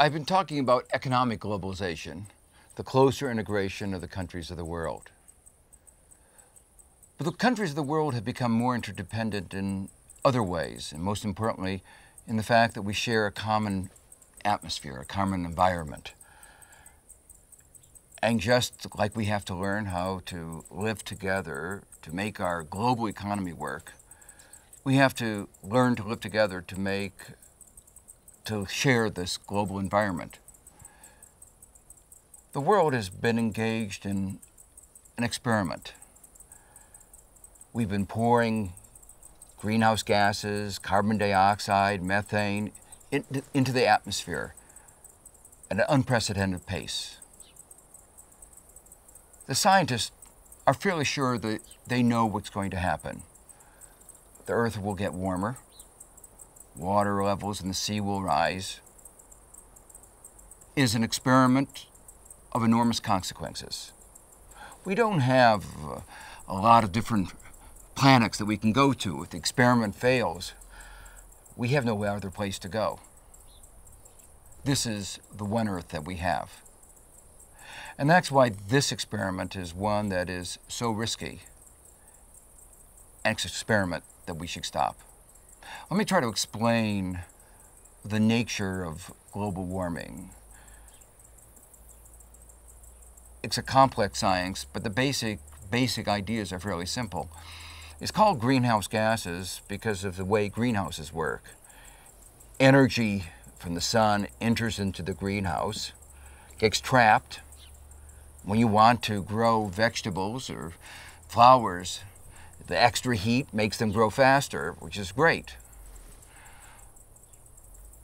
I've been talking about economic globalization, the closer integration of the countries of the world. But the countries of the world have become more interdependent in other ways, and most importantly, in the fact that we share a common atmosphere, a common environment. And just like we have to learn how to live together to make our global economy work, we have to learn to live together to make to share this global environment. The world has been engaged in an experiment. We've been pouring greenhouse gases, carbon dioxide, methane in, into the atmosphere at an unprecedented pace. The scientists are fairly sure that they know what's going to happen. The earth will get warmer, water levels in the sea will rise. is an experiment of enormous consequences. We don't have uh, a lot of different planets that we can go to. If the experiment fails, we have no other place to go. This is the one Earth that we have. And that's why this experiment is one that is so risky. An experiment that we should stop. Let me try to explain the nature of global warming. It's a complex science, but the basic, basic ideas are fairly simple. It's called greenhouse gases because of the way greenhouses work. Energy from the sun enters into the greenhouse, gets trapped. When you want to grow vegetables or flowers, the extra heat makes them grow faster, which is great.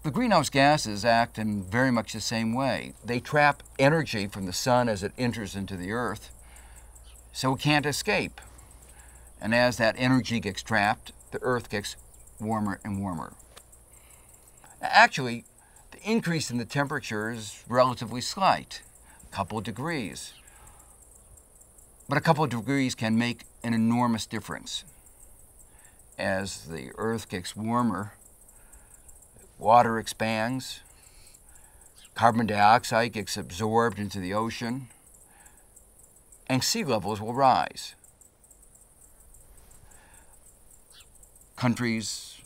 The greenhouse gases act in very much the same way. They trap energy from the sun as it enters into the earth, so it can't escape. And as that energy gets trapped, the earth gets warmer and warmer. Actually, the increase in the temperature is relatively slight, a couple of degrees. But a couple of degrees can make an enormous difference. As the earth gets warmer, water expands, carbon dioxide gets absorbed into the ocean, and sea levels will rise. Countries,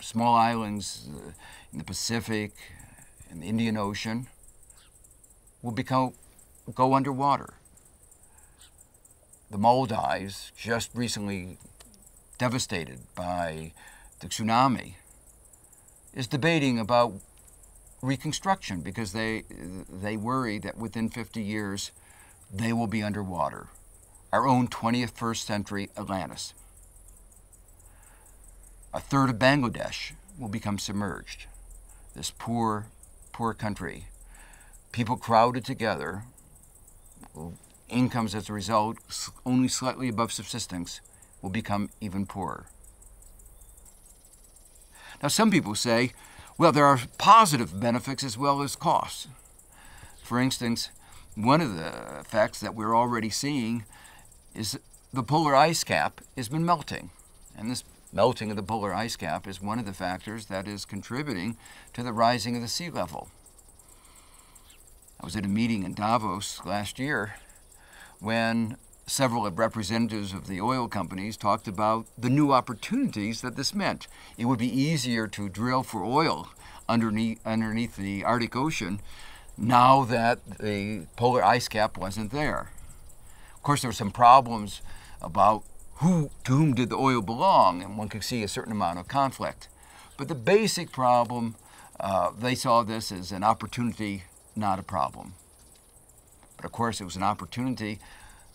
small islands uh, in the Pacific and the Indian Ocean will become, go underwater. The Maldives, just recently devastated by the tsunami, is debating about reconstruction because they, they worry that within 50 years they will be underwater. Our own 21st century Atlantis. A third of Bangladesh will become submerged. This poor, poor country. People crowded together, incomes as a result only slightly above subsistence, will become even poorer. Now, some people say, well, there are positive benefits as well as costs. For instance, one of the effects that we're already seeing is the polar ice cap has been melting. And this melting of the polar ice cap is one of the factors that is contributing to the rising of the sea level. I was at a meeting in Davos last year when several representatives of the oil companies talked about the new opportunities that this meant. It would be easier to drill for oil underneath, underneath the Arctic Ocean now that the polar ice cap wasn't there. Of course, there were some problems about who, to whom did the oil belong, and one could see a certain amount of conflict. But the basic problem, uh, they saw this as an opportunity, not a problem. But of course, it was an opportunity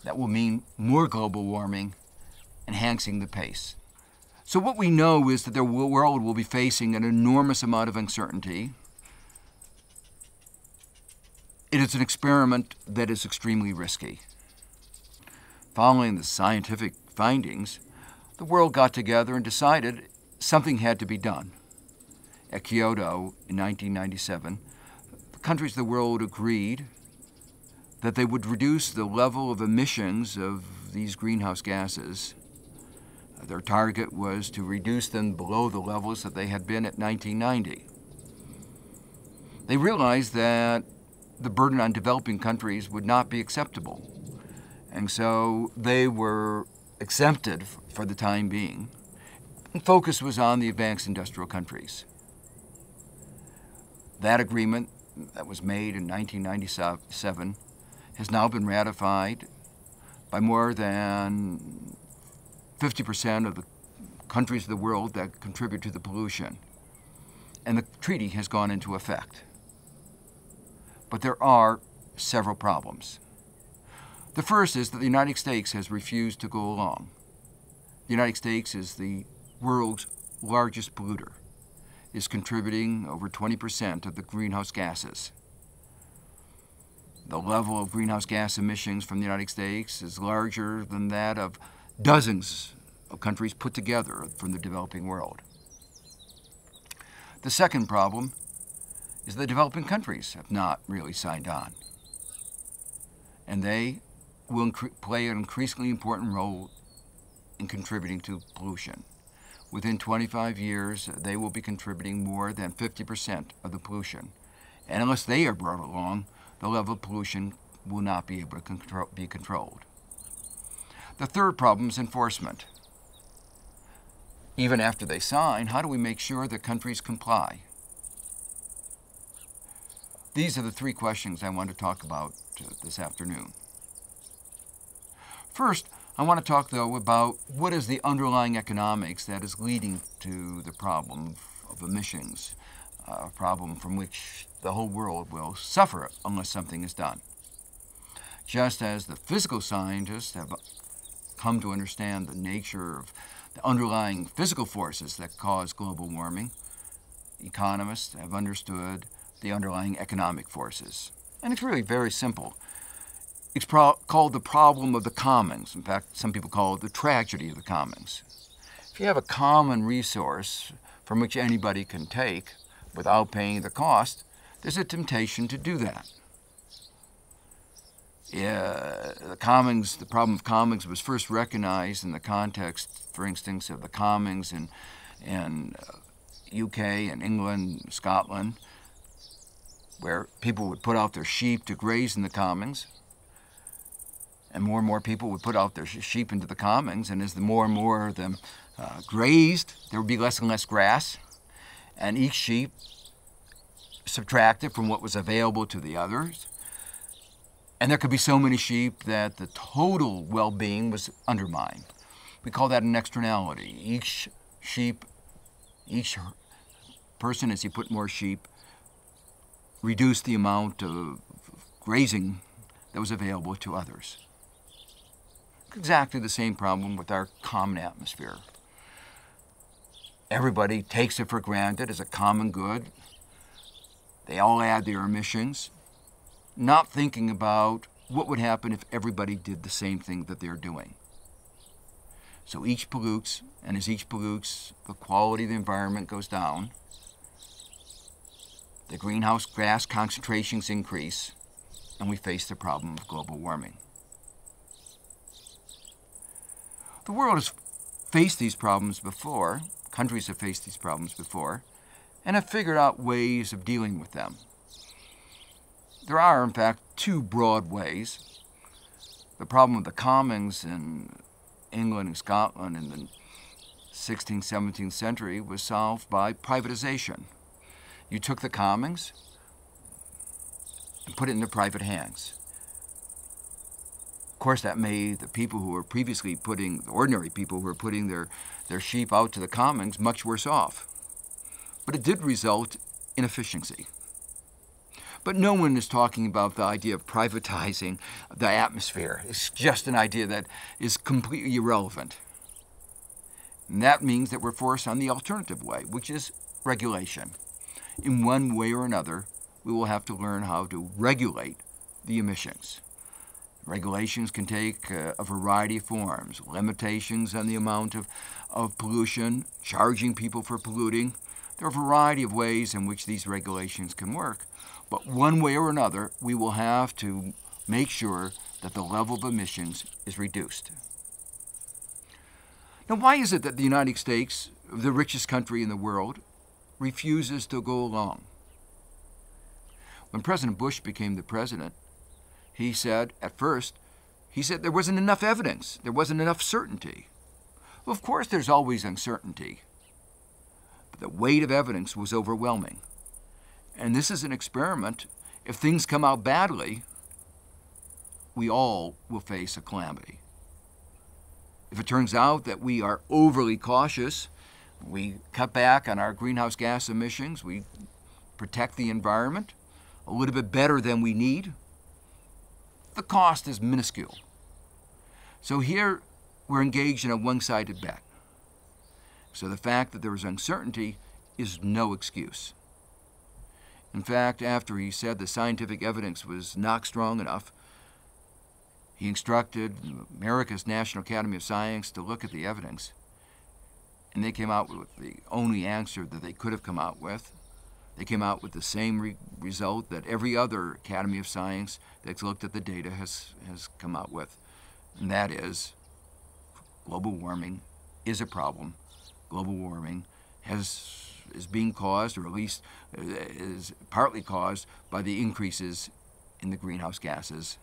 that will mean more global warming, enhancing the pace. So, what we know is that the world will be facing an enormous amount of uncertainty. It is an experiment that is extremely risky. Following the scientific findings, the world got together and decided something had to be done. At Kyoto in 1997, the countries of the world agreed that they would reduce the level of emissions of these greenhouse gases. Their target was to reduce them below the levels that they had been at 1990. They realized that the burden on developing countries would not be acceptable. And so they were exempted for the time being. Focus was on the advanced industrial countries. That agreement that was made in 1997 has now been ratified by more than 50% of the countries of the world that contribute to the pollution. And the treaty has gone into effect. But there are several problems. The first is that the United States has refused to go along. The United States is the world's largest polluter, is contributing over 20% of the greenhouse gases. The level of greenhouse gas emissions from the United States is larger than that of dozens of countries put together from the developing world. The second problem is the developing countries have not really signed on. And they will play an increasingly important role in contributing to pollution. Within 25 years, they will be contributing more than 50% of the pollution. And unless they are brought along, the level of pollution will not be able to control, be controlled. The third problem is enforcement. Even after they sign, how do we make sure that countries comply? These are the three questions I want to talk about uh, this afternoon. First, I want to talk, though, about what is the underlying economics that is leading to the problem of emissions, a problem from which the whole world will suffer unless something is done. Just as the physical scientists have come to understand the nature of the underlying physical forces that cause global warming, economists have understood the underlying economic forces. And it's really very simple. It's called the problem of the commons. In fact, some people call it the tragedy of the commons. If you have a common resource from which anybody can take without paying the cost, there's a temptation to do that. Yeah, the commons, the problem of commons was first recognized in the context, for instance, of the commons in, in uh, UK and England, Scotland, where people would put out their sheep to graze in the commons and more and more people would put out their sheep into the commons, and as the more and more of them uh, grazed, there would be less and less grass, and each sheep subtracted from what was available to the others. And there could be so many sheep that the total well being was undermined. We call that an externality. Each sheep, each person, as he put more sheep, reduced the amount of grazing that was available to others exactly the same problem with our common atmosphere. Everybody takes it for granted as a common good. They all add their emissions, not thinking about what would happen if everybody did the same thing that they're doing. So each pollutes, and as each pollutes, the quality of the environment goes down. The greenhouse gas concentrations increase, and we face the problem of global warming. The world has faced these problems before, countries have faced these problems before, and have figured out ways of dealing with them. There are, in fact, two broad ways. The problem of the commons in England and Scotland in the 16th, 17th century was solved by privatization. You took the commons and put it into private hands Of course, that made the people who were previously putting, the ordinary people who were putting their, their sheep out to the commons, much worse off. But it did result in efficiency. But no one is talking about the idea of privatizing the atmosphere. It's just an idea that is completely irrelevant. And that means that we're forced on the alternative way, which is regulation. In one way or another, we will have to learn how to regulate the emissions. Regulations can take uh, a variety of forms limitations on the amount of, of pollution, charging people for polluting. There are a variety of ways in which these regulations can work. But one way or another, we will have to make sure that the level of emissions is reduced. Now, why is it that the United States, the richest country in the world, refuses to go along? When President Bush became the president, he said at first, he said there wasn't enough evidence, there wasn't enough certainty. Well, of course, there's always uncertainty, but the weight of evidence was overwhelming. And this is an experiment. If things come out badly, we all will face a calamity. If it turns out that we are overly cautious, we cut back on our greenhouse gas emissions, we protect the environment a little bit better than we need, the cost is minuscule. So here we're engaged in a one sided bet. So the fact that there is uncertainty is no excuse. In fact, after he said the scientific evidence was not strong enough, he instructed America's National Academy of Science to look at the evidence. And they came out with the only answer that they could have come out with. They came out with the same re- result that every other Academy of Science that's looked at the data has, has come out with. And that is global warming is a problem. Global warming has is being caused, or at least uh, is partly caused, by the increases in the greenhouse gases,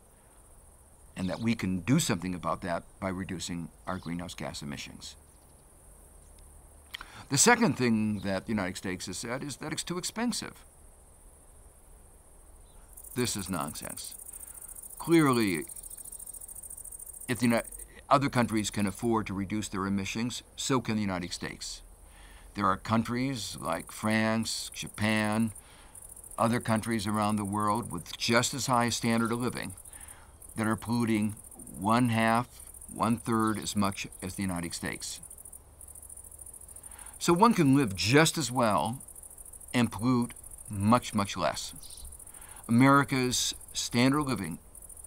and that we can do something about that by reducing our greenhouse gas emissions. The second thing that the United States has said is that it's too expensive. This is nonsense. Clearly, if the other countries can afford to reduce their emissions, so can the United States. There are countries like France, Japan, other countries around the world with just as high a standard of living that are polluting one half, one third as much as the United States. So one can live just as well and pollute much, much less. America's standard of living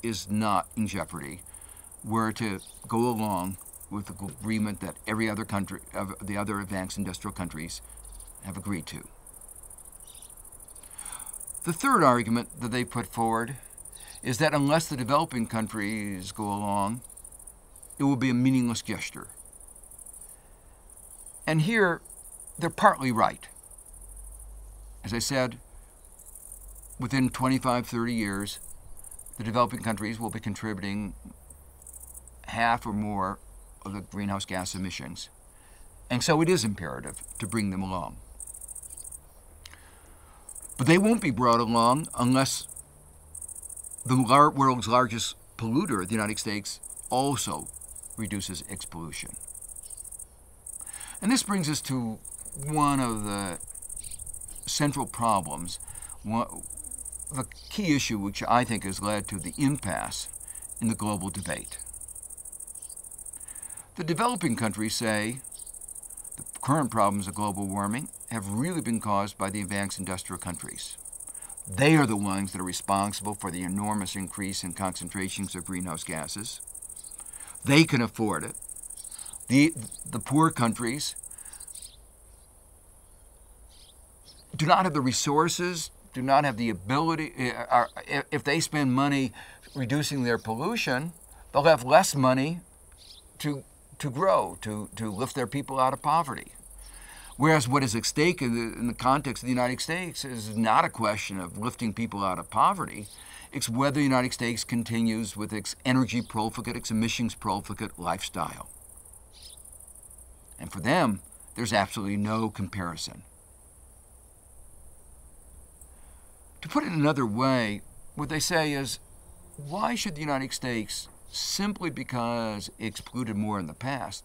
is not in jeopardy were to go along with the agreement that every other country, the other advanced industrial countries, have agreed to. The third argument that they put forward is that unless the developing countries go along, it will be a meaningless gesture. And here, they're partly right. As I said, within 25, 30 years, the developing countries will be contributing half or more of the greenhouse gas emissions. And so it is imperative to bring them along. But they won't be brought along unless the world's largest polluter, the United States, also reduces its pollution. And this brings us to one of the central problems, the key issue which I think has led to the impasse in the global debate. The developing countries say the current problems of global warming have really been caused by the advanced industrial countries. They are the ones that are responsible for the enormous increase in concentrations of greenhouse gases. They can afford it. The, the poor countries do not have the resources, do not have the ability. Uh, if they spend money reducing their pollution, they'll have less money to to grow, to, to lift their people out of poverty. Whereas what is at stake in the, in the context of the United States is not a question of lifting people out of poverty. It's whether the United States continues with its energy profligate, its emissions profligate lifestyle. And for them, there's absolutely no comparison. To put it another way, what they say is why should the United States simply because it's polluted more in the past,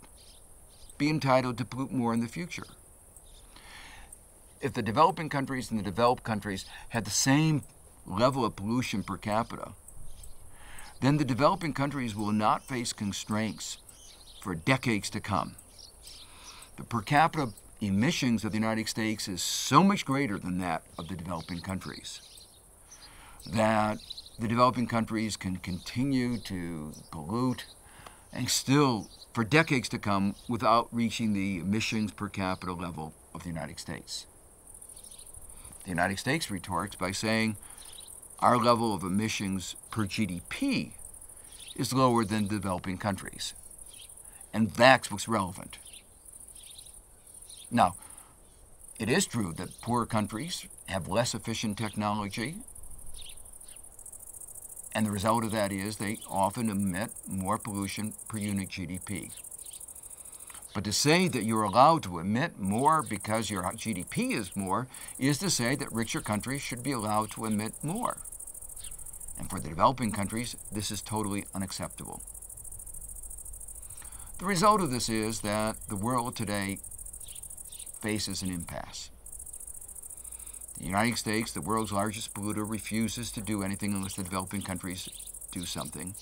be entitled to pollute more in the future. If the developing countries and the developed countries had the same level of pollution per capita, then the developing countries will not face constraints for decades to come. The per capita emissions of the United States is so much greater than that of the developing countries that the developing countries can continue to pollute and still, for decades to come, without reaching the emissions per capita level of the United States. The United States retorts by saying our level of emissions per GDP is lower than developing countries. And that's what's relevant. Now, it is true that poorer countries have less efficient technology And the result of that is they often emit more pollution per unit GDP. But to say that you're allowed to emit more because your GDP is more is to say that richer countries should be allowed to emit more. And for the developing countries, this is totally unacceptable. The result of this is that the world today faces an impasse. The United States, the world's largest polluter, refuses to do anything unless the developing countries do something.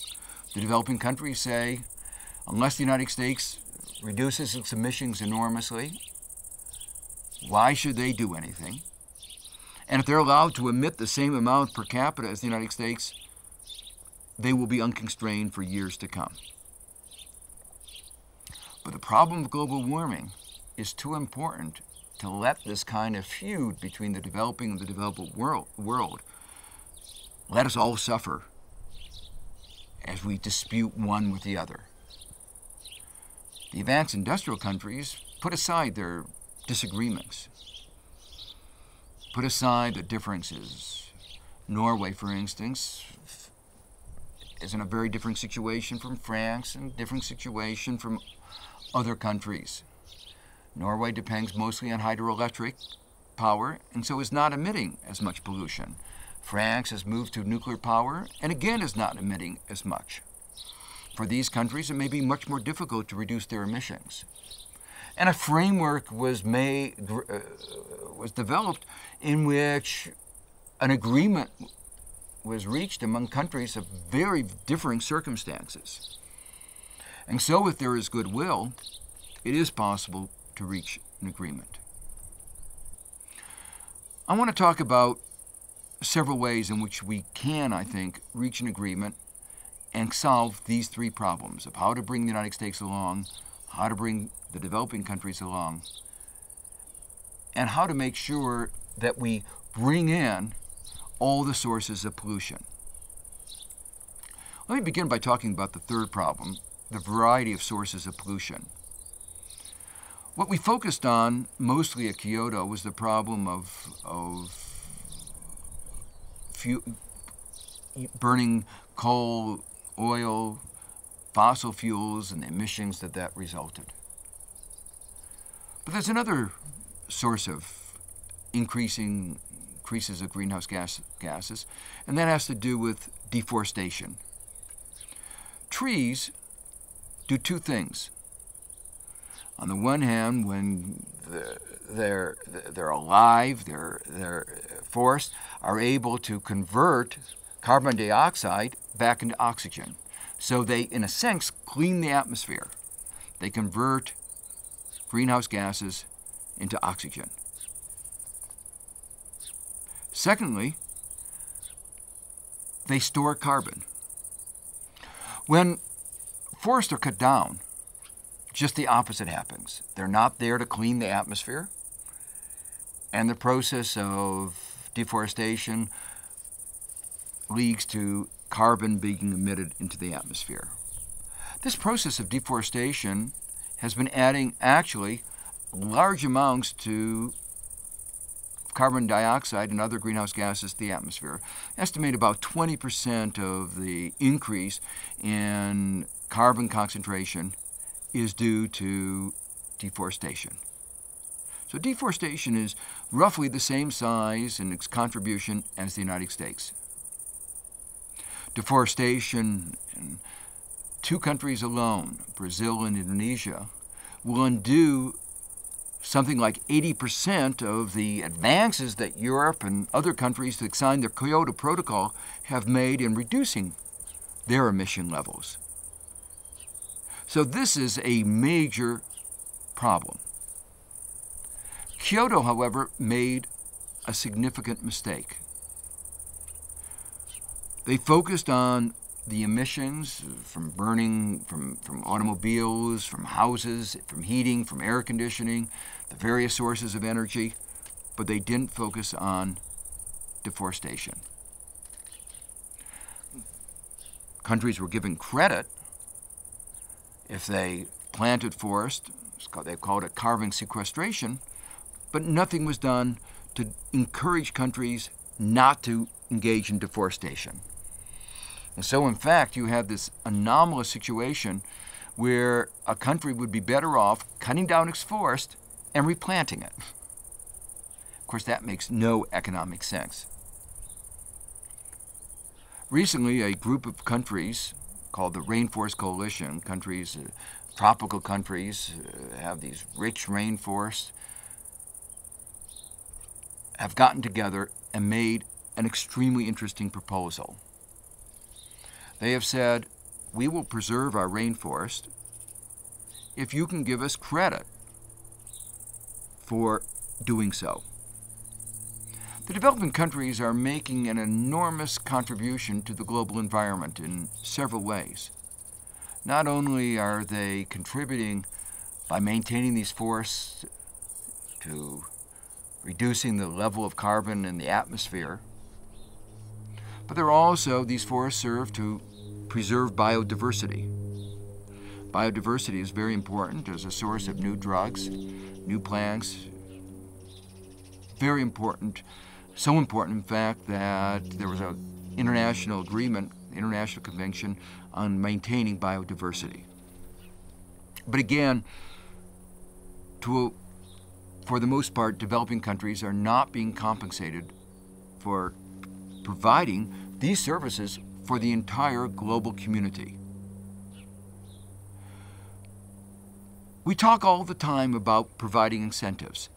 The developing countries say, unless the United States reduces its emissions enormously, why should they do anything? And if they're allowed to emit the same amount per capita as the United States, they will be unconstrained for years to come. But the problem of global warming is too important to let this kind of feud between the developing and the developed world, world let us all suffer as we dispute one with the other. The advanced industrial countries put aside their disagreements, put aside the differences. Norway, for instance, is in a very different situation from France and different situation from other countries. Norway depends mostly on hydroelectric power and so is not emitting as much pollution. France has moved to nuclear power and again is not emitting as much. For these countries, it may be much more difficult to reduce their emissions. And a framework was made, uh, was developed in which an agreement was reached among countries of very differing circumstances. And so, if there is goodwill, it is possible to reach an agreement. I want to talk about several ways in which we can, I think, reach an agreement and solve these three problems of how to bring the United States along, how to bring the developing countries along, and how to make sure that we bring in all the sources of pollution. Let me begin by talking about the third problem, the variety of sources of pollution. What we focused on mostly at Kyoto was the problem of, of burning coal, oil, fossil fuels, and the emissions that that resulted. But there's another source of increasing increases of greenhouse gas, gases, and that has to do with deforestation. Trees do two things. On the one hand, when they're, they're alive, their, their forests are able to convert carbon dioxide back into oxygen. So they, in a sense, clean the atmosphere. They convert greenhouse gases into oxygen. Secondly, they store carbon. When forests are cut down, just the opposite happens. They're not there to clean the atmosphere, and the process of deforestation leads to carbon being emitted into the atmosphere. This process of deforestation has been adding actually large amounts to carbon dioxide and other greenhouse gases to the atmosphere. Estimate about 20% of the increase in carbon concentration is due to deforestation. So deforestation is roughly the same size in its contribution as the United States. Deforestation in two countries alone, Brazil and Indonesia, will undo something like 80% of the advances that Europe and other countries that signed the Kyoto Protocol have made in reducing their emission levels. So this is a major problem. Kyoto, however, made a significant mistake. They focused on the emissions from burning from, from automobiles, from houses, from heating, from air conditioning, the various sources of energy, but they didn't focus on deforestation. Countries were given credit if they planted forest, they called it carbon sequestration, but nothing was done to encourage countries not to engage in deforestation. And so, in fact, you have this anomalous situation where a country would be better off cutting down its forest and replanting it. Of course, that makes no economic sense. Recently, a group of countries called the Rainforest Coalition, countries, uh, tropical countries, uh, have these rich rainforests, have gotten together and made an extremely interesting proposal. They have said, we will preserve our rainforest if you can give us credit for doing so. The developing countries are making an enormous contribution to the global environment in several ways. Not only are they contributing by maintaining these forests to reducing the level of carbon in the atmosphere, but they're also, these forests serve to preserve biodiversity. Biodiversity is very important as a source of new drugs, new plants. Very important, so important, in fact, that there was an international agreement, international convention on maintaining biodiversity. But again, to, for the most part, developing countries are not being compensated for providing these services for the entire global community. We talk all the time about providing incentives.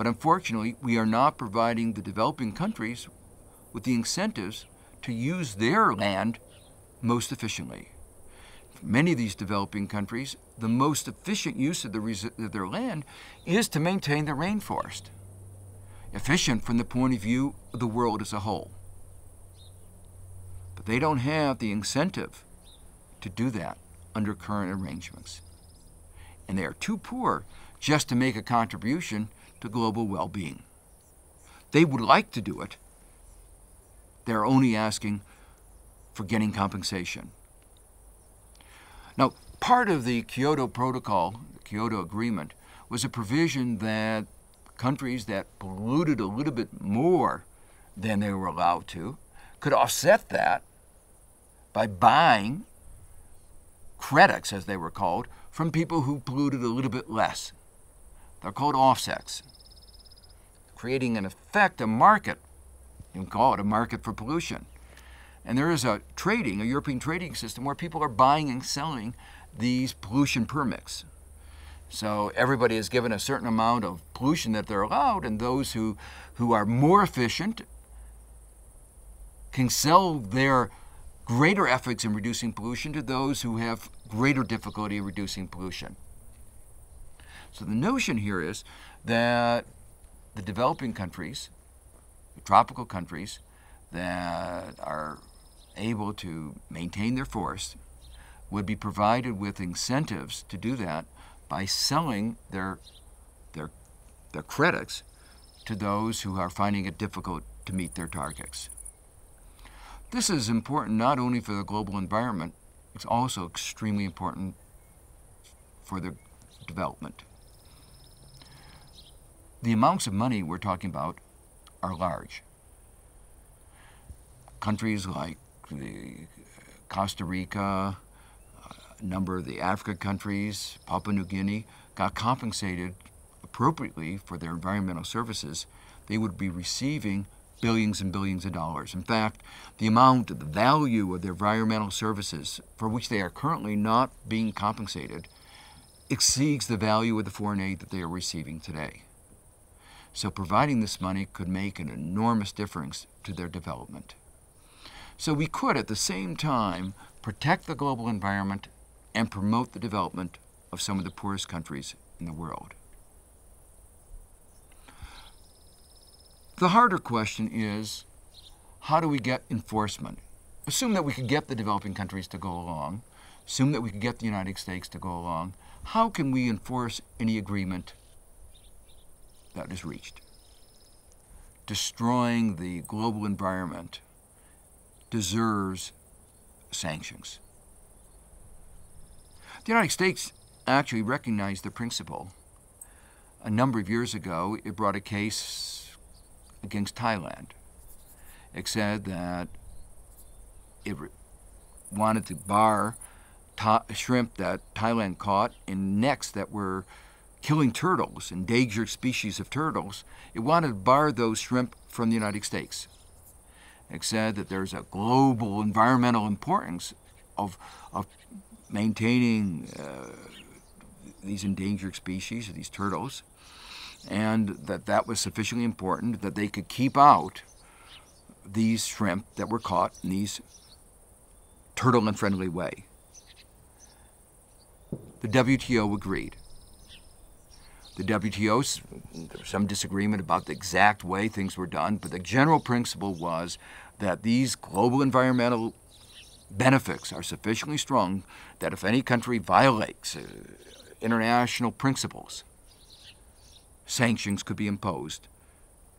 But unfortunately, we are not providing the developing countries with the incentives to use their land most efficiently. For many of these developing countries, the most efficient use of, the of their land is to maintain the rainforest. Efficient from the point of view of the world as a whole. But they don't have the incentive to do that under current arrangements. And they are too poor just to make a contribution to global well being. They would like to do it. They're only asking for getting compensation. Now, part of the Kyoto Protocol, the Kyoto Agreement, was a provision that countries that polluted a little bit more than they were allowed to could offset that by buying credits, as they were called, from people who polluted a little bit less. They're called offsets, creating in effect a market. You can call it a market for pollution. And there is a trading, a European trading system where people are buying and selling these pollution permits. So everybody is given a certain amount of pollution that they're allowed, and those who, who are more efficient can sell their greater efforts in reducing pollution to those who have greater difficulty in reducing pollution. So the notion here is that the developing countries, the tropical countries that are able to maintain their forests, would be provided with incentives to do that by selling their, their, their credits to those who are finding it difficult to meet their targets. This is important not only for the global environment, it's also extremely important for the development. The amounts of money we're talking about are large. Countries like the uh, Costa Rica, a number of the Africa countries, Papua New Guinea, got compensated appropriately for their environmental services. They would be receiving billions and billions of dollars. In fact, the amount, of the value of their environmental services for which they are currently not being compensated exceeds the value of the foreign aid that they are receiving today. So providing this money could make an enormous difference to their development. So we could at the same time protect the global environment and promote the development of some of the poorest countries in the world. The harder question is how do we get enforcement? Assume that we could get the developing countries to go along, assume that we could get the United States to go along. How can we enforce any agreement that is reached? Destroying the global environment deserves sanctions. The United States actually recognized the principle. A number of years ago, it brought a case against Thailand. It said that it wanted to bar shrimp that Thailand caught in nets that were killing turtles, endangered species of turtles. It wanted to bar those shrimp from the United States. It said that there's a global environmental importance of, of maintaining uh, these endangered species, of these turtles, and that that was sufficiently important that they could keep out these shrimp that were caught in these turtle unfriendly way. The WTO agreed. The WTO, there was some disagreement about the exact way things were done, but the general principle was that these global environmental benefits are sufficiently strong that if any country violates uh, international principles, sanctions could be imposed,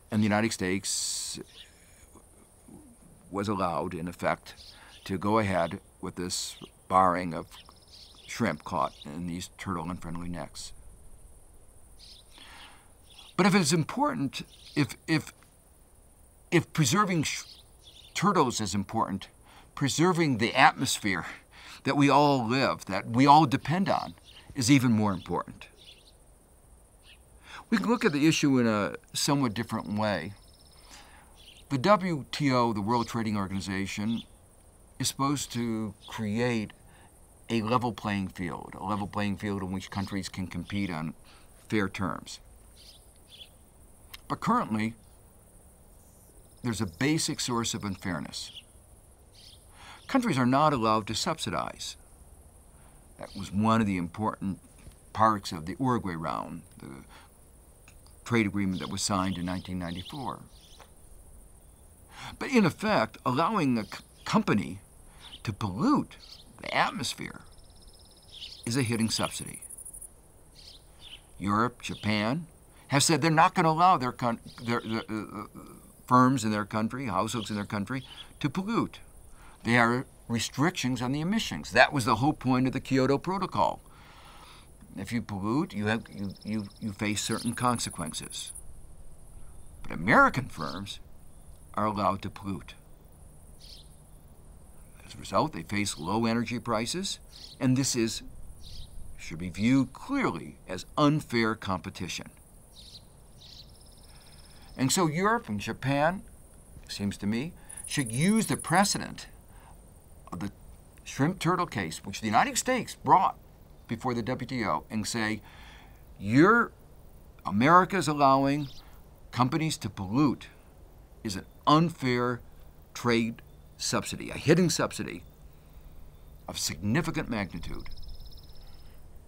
and the United States was allowed, in effect, to go ahead with this barring of shrimp caught in these turtle unfriendly nets. But if it's important, if, if, if preserving turtles is important, preserving the atmosphere that we all live, that we all depend on, is even more important. We can look at the issue in a somewhat different way. The WTO, the World Trading Organization, is supposed to create a level playing field, a level playing field in which countries can compete on fair terms. But currently, there's a basic source of unfairness. Countries are not allowed to subsidize. That was one of the important parts of the Uruguay round, the trade agreement that was signed in 1994. But in effect, allowing a company to pollute the atmosphere is a hidden subsidy. Europe, Japan have said they're not going to allow their, their, their uh, firms in their country, households in their country, to pollute. There are restrictions on the emissions. That was the whole point of the Kyoto Protocol. If you pollute, you, have, you, you, you face certain consequences. But American firms are allowed to pollute. As a result, they face low energy prices, and this is should be viewed clearly as unfair competition. And so Europe and Japan, seems to me, should use the precedent of the shrimp turtle case, which the United States brought before the WTO, and say, you're America's allowing companies to pollute is an unfair trade subsidy, a hidden subsidy of significant magnitude.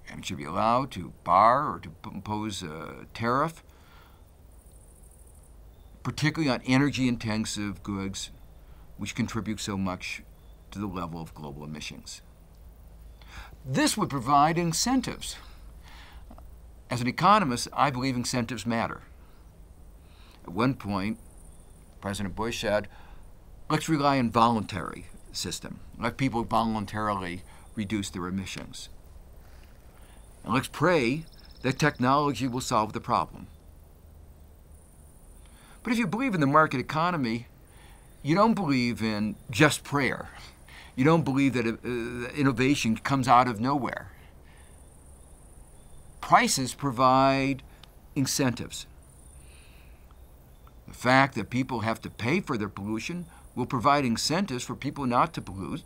And it should be allowed to bar or to impose a tariff, particularly on energy intensive goods, which contribute so much to the level of global emissions. This would provide incentives. As an economist, I believe incentives matter. At one point, President Bush said, let's rely on voluntary system. Let people voluntarily reduce their emissions. And let's pray that technology will solve the problem. But if you believe in the market economy, you don't believe in just prayer. You don't believe that uh, innovation comes out of nowhere. Prices provide incentives. The fact that people have to pay for their pollution will provide incentives for people not to pollute.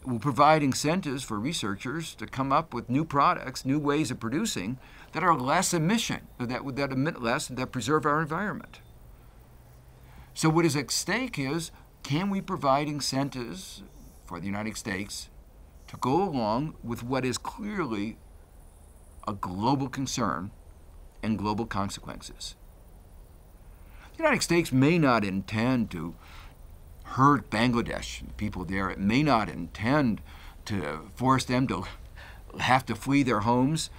It will provide incentives for researchers to come up with new products, new ways of producing that are less emission, that, that emit less, that preserve our environment. So what is at stake is, can we provide incentives for the United States to go along with what is clearly a global concern and global consequences? The United States may not intend to hurt Bangladesh, and the people there. It may not intend to force them to have to flee their homes,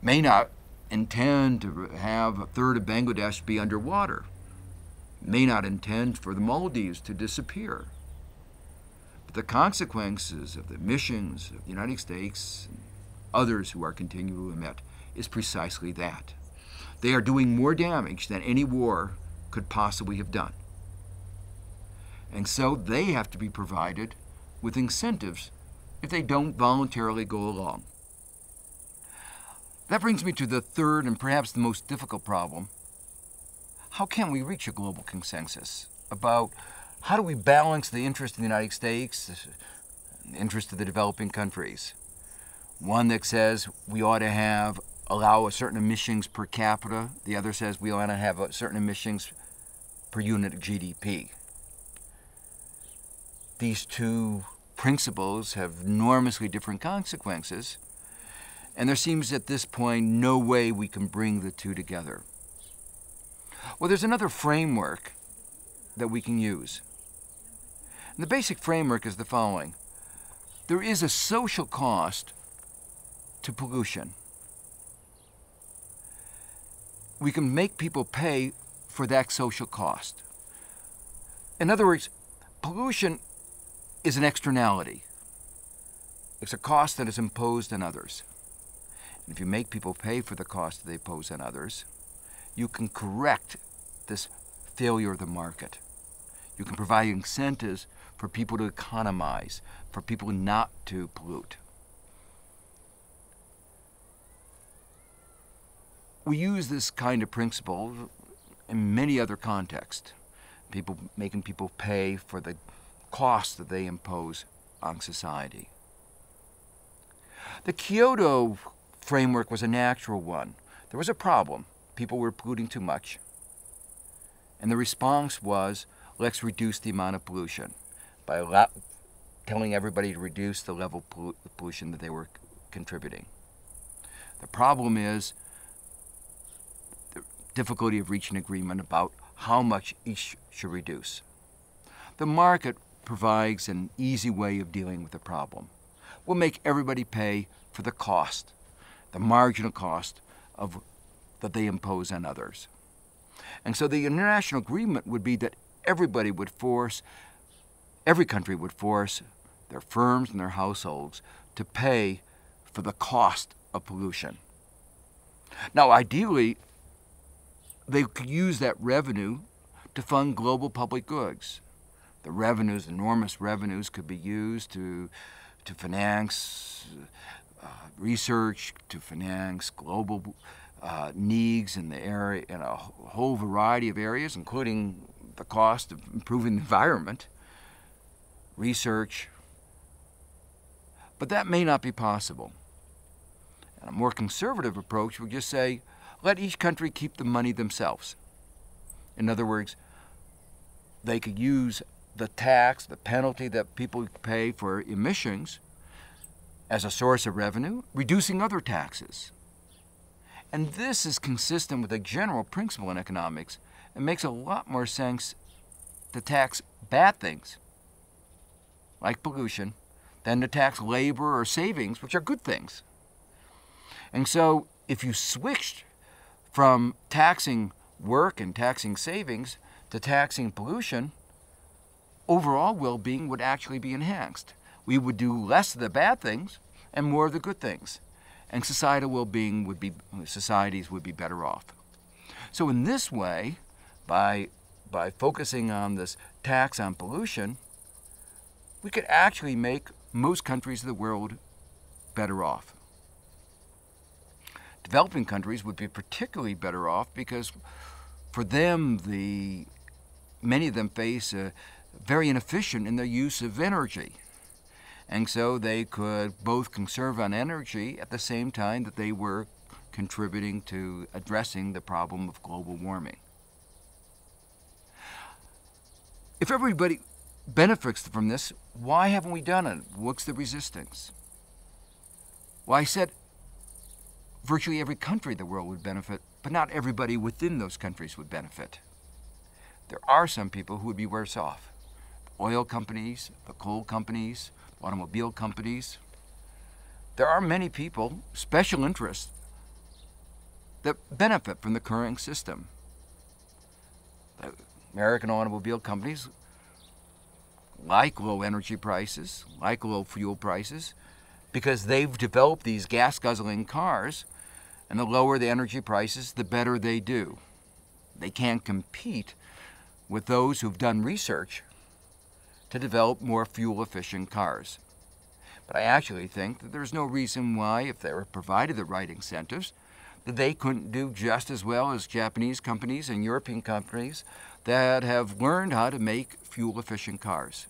may not intend to have a third of Bangladesh be underwater, may not intend for the Maldives to disappear. But the consequences of the missions of the United States and others who are continually met is precisely that. They are doing more damage than any war could possibly have done. And so they have to be provided with incentives if they don't voluntarily go along. That brings me to the third and perhaps the most difficult problem. How can we reach a global consensus about how do we balance the interest of the United States, the interest of the developing countries? One that says we ought to have allow a certain emissions per capita. The other says we ought to have a certain emissions per unit of GDP. These two principles have enormously different consequences, and there seems at this point no way we can bring the two together. Well, there's another framework that we can use. And the basic framework is the following there is a social cost to pollution. We can make people pay for that social cost. In other words, pollution is an externality. It's a cost that is imposed on others. And if you make people pay for the cost that they impose on others, you can correct this failure of the market. You can provide incentives for people to economize, for people not to pollute. We use this kind of principle in many other contexts. People making people pay for the costs that they impose on society. The Kyoto framework was a natural one. There was a problem. People were polluting too much. And the response was let's reduce the amount of pollution by telling everybody to reduce the level of pollution that they were contributing. The problem is the difficulty of reaching agreement about how much each should reduce. The market provides an easy way of dealing with the problem. We'll make everybody pay for the cost, the marginal cost of that they impose on others. And so the international agreement would be that everybody would force, every country would force their firms and their households to pay for the cost of pollution. Now, ideally, they could use that revenue to fund global public goods the revenues, enormous revenues, could be used to, to finance uh, research, to finance global uh, needs in the area, in a whole variety of areas, including the cost of improving the environment, research. But that may not be possible. And a more conservative approach would just say, let each country keep the money themselves. In other words, they could use the tax, the penalty that people pay for emissions as a source of revenue, reducing other taxes. And this is consistent with a general principle in economics. It makes a lot more sense to tax bad things, like pollution, than to tax labor or savings, which are good things. And so if you switched from taxing work and taxing savings to taxing pollution, overall well being would actually be enhanced. We would do less of the bad things and more of the good things. And societal well being would be, societies would be better off. So, in this way, by, by focusing on this tax on pollution, we could actually make most countries of the world better off. Developing countries would be particularly better off because for them, the, many of them face a, very inefficient in their use of energy. And so they could both conserve on energy at the same time that they were contributing to addressing the problem of global warming. If everybody benefits from this, why haven't we done it? What's the resistance? Well, I said virtually every country in the world would benefit, but not everybody within those countries would benefit. There are some people who would be worse off oil companies, the coal companies, automobile companies. There are many people, special interests, that benefit from the current system. The American automobile companies like low energy prices, like low fuel prices, because they've developed these gas guzzling cars, and the lower the energy prices, the better they do. They can't compete with those who've done research to develop more fuel efficient cars. But I actually think that there's no reason why, if they were provided the right incentives, that they couldn't do just as well as Japanese companies and European companies that have learned how to make fuel efficient cars.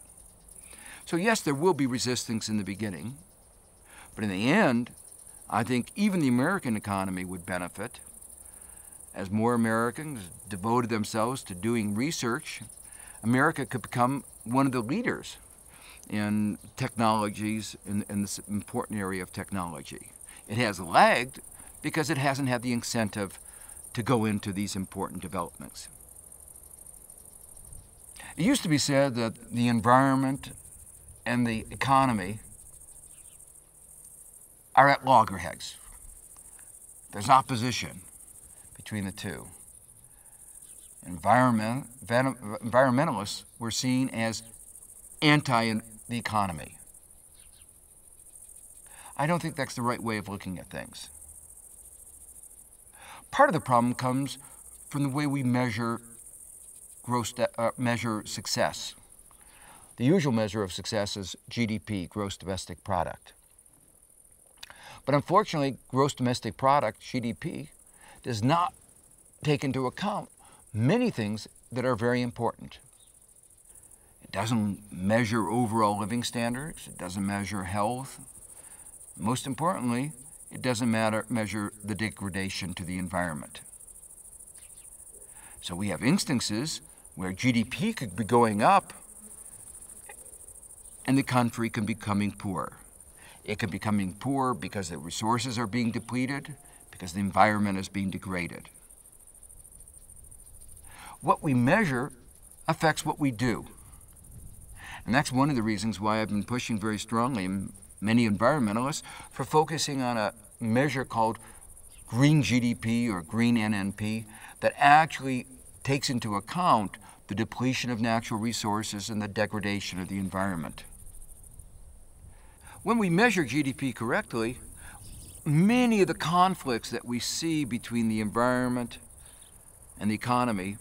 So, yes, there will be resistance in the beginning, but in the end, I think even the American economy would benefit as more Americans devoted themselves to doing research. America could become one of the leaders in technologies in, in this important area of technology. It has lagged because it hasn't had the incentive to go into these important developments. It used to be said that the environment and the economy are at loggerheads. There's opposition between the two. Environment, environmentalists were seen as anti the economy. I don't think that's the right way of looking at things. Part of the problem comes from the way we measure gross uh, measure success. The usual measure of success is GDP, gross domestic product. But unfortunately, gross domestic product, GDP, does not take into account many things that are very important. It doesn't measure overall living standards, it doesn't measure health. Most importantly, it doesn't matter, measure the degradation to the environment. So we have instances where GDP could be going up and the country can be becoming poor. It can be becoming poor because the resources are being depleted, because the environment is being degraded. What we measure affects what we do. And that's one of the reasons why I've been pushing very strongly, many environmentalists, for focusing on a measure called green GDP or green NNP that actually takes into account the depletion of natural resources and the degradation of the environment. When we measure GDP correctly, many of the conflicts that we see between the environment and the economy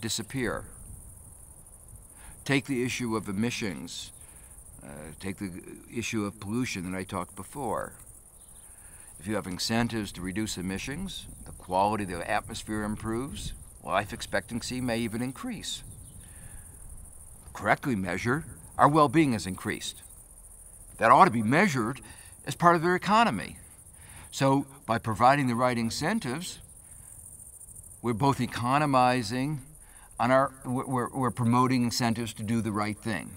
disappear. Take the issue of emissions. Uh, take the issue of pollution that I talked before. If you have incentives to reduce emissions, the quality of the atmosphere improves, life expectancy may even increase. Correctly measured, our well being is increased. That ought to be measured as part of their economy. So, by providing the right incentives, we're both economizing on our, we're, we're promoting incentives to do the right thing.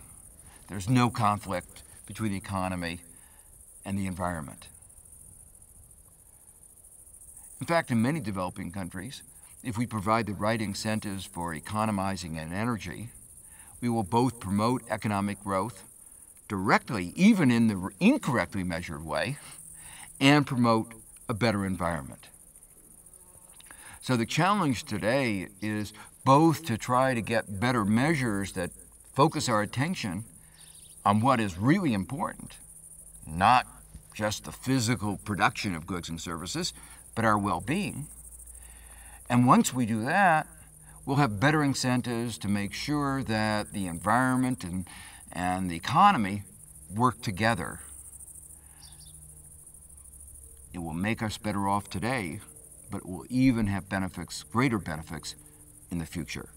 There's no conflict between the economy and the environment. In fact, in many developing countries, if we provide the right incentives for economizing in energy, we will both promote economic growth directly, even in the incorrectly measured way, and promote a better environment. So the challenge today is both to try to get better measures that focus our attention on what is really important, not just the physical production of goods and services, but our well being. And once we do that, we'll have better incentives to make sure that the environment and, and the economy work together. It will make us better off today, but will even have benefits, greater benefits, in the future.